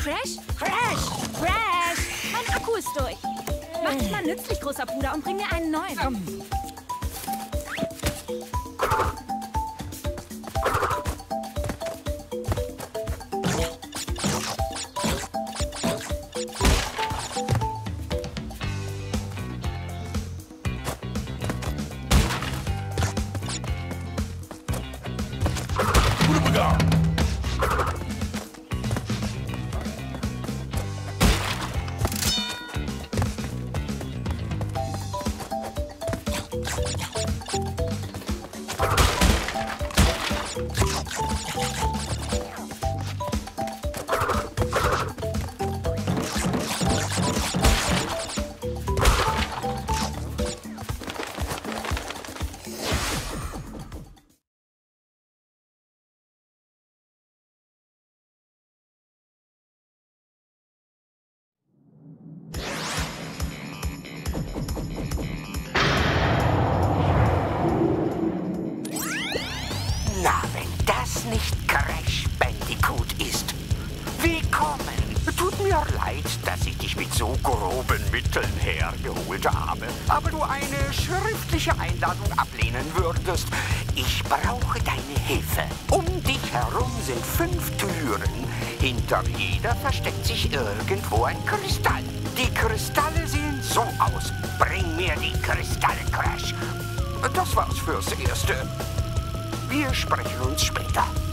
Crash? Crash! Crash! Mein Akku ist durch. Mach dich mal nützlich, großer Bruder, und bring mir einen neuen. you nicht Crash Bandicoot ist. Willkommen. Tut mir leid, dass ich dich mit so groben Mitteln hergeholt habe. Aber du eine schriftliche Einladung ablehnen würdest. Ich brauche deine Hilfe. Um dich herum sind fünf Türen. Hinter jeder versteckt sich irgendwo ein Kristall. Die Kristalle sehen so aus. Bring mir die Kristalle, Crash. Das war's fürs Erste. sabias para que não.